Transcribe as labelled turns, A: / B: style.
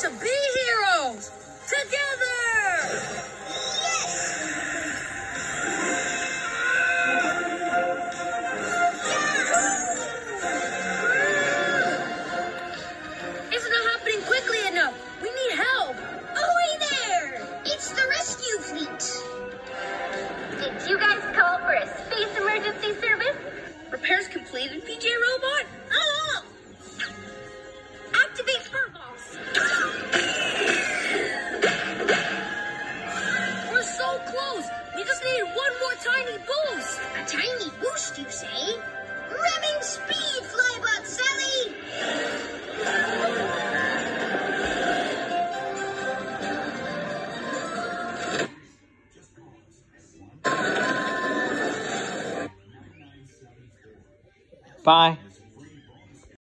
A: To be heroes! Together! It's not happening quickly enough. We need help.
B: There! It's the rescue fleet.
C: Did you guys call for a space emergency service?
A: Repairs completed, PJ Robot?
B: Oh!
A: oh, oh. Close. We just need one more tiny boost.
B: A tiny boost, you say? Revving speed, Flybot Sally!
D: Bye.